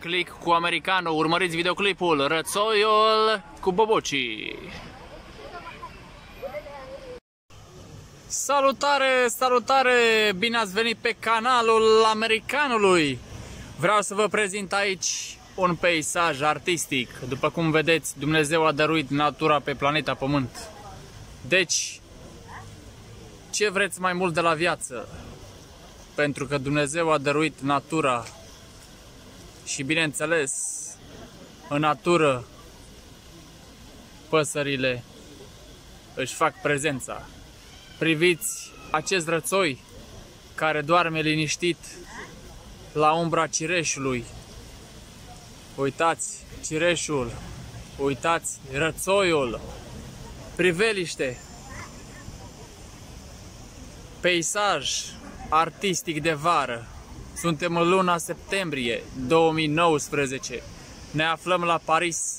click cu americanul, urmăriți videoclipul Rățoiul cu bobocii. Salutare, salutare! Bine ați venit pe canalul americanului! Vreau să vă prezint aici un peisaj artistic. După cum vedeți, Dumnezeu a dăruit natura pe planeta Pământ. Deci, ce vreți mai mult de la viață? Pentru că Dumnezeu a dăruit natura și bineînțeles, în natură, păsările își fac prezența. Priviți acest rățoi care doarme liniștit la umbra cireșului. Uitați cireșul, uitați rățoiul, priveliște, peisaj artistic de vară. Suntem în luna septembrie 2019. Ne aflăm la Paris,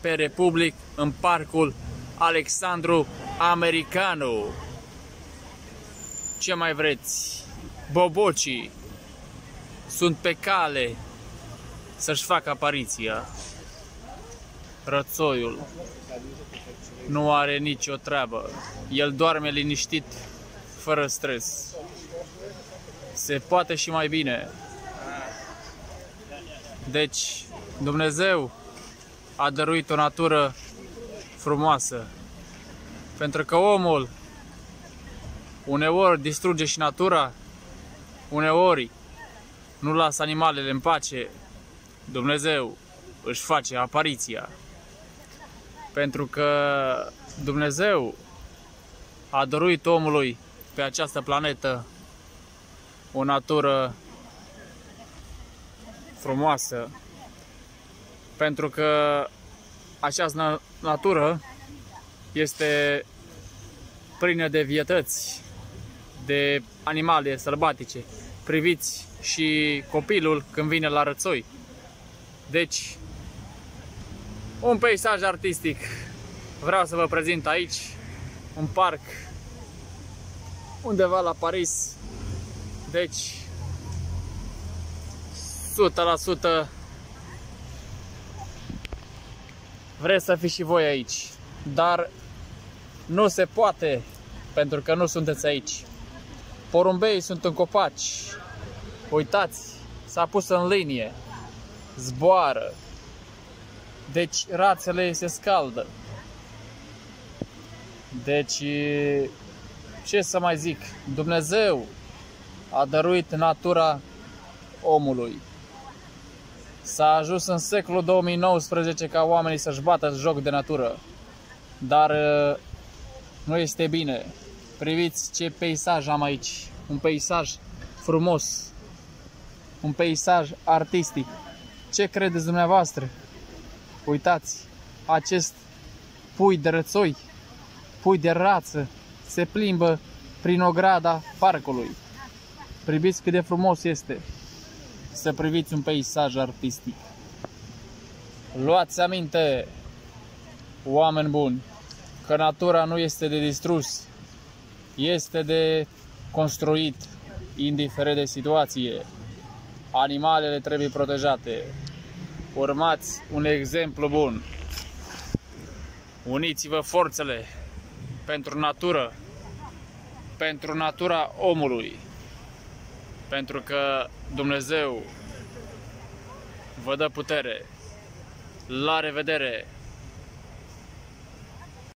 pe Republic, în parcul Alexandru Americanu. Ce mai vreți? Bobocii sunt pe cale să-și facă apariția. Rățoiul nu are nicio treabă. El doarme liniștit, fără stres. Se poate și mai bine. Deci, Dumnezeu a dăruit o natură frumoasă. Pentru că omul uneori distruge și natura, uneori nu lasă animalele în pace. Dumnezeu își face apariția. Pentru că Dumnezeu a dăruit omului pe această planetă o natură frumoasă, pentru că această natură este plină de vietăți, de animale sălbatice. Priviți și copilul când vine la rățoi. Deci, un peisaj artistic vreau să vă prezint aici, un parc undeva la Paris, deci, 100% vreți să fiți și voi aici. Dar nu se poate pentru că nu sunteți aici. Porumbei sunt în copaci. Uitați, s-a pus în linie. Zboară. Deci rațele se scaldă. Deci, ce să mai zic? Dumnezeu a dăruit natura omului. S-a ajuns în secolul 2019 ca oamenii să-și bată joc de natură. Dar uh, nu este bine. Priviți ce peisaj am aici. Un peisaj frumos. Un peisaj artistic. Ce credeți dumneavoastră? Uitați, acest pui de rățoi, pui de rață, se plimbă prin ograda parcului. Priviți cât de frumos este să priviți un peisaj artistic. Luați aminte, oameni buni, că natura nu este de distrus, este de construit, indiferent de situație. Animalele trebuie protejate. Urmați un exemplu bun. Uniți-vă forțele pentru natură, pentru natura omului. Pentru că Dumnezeu vă dă putere. La revedere!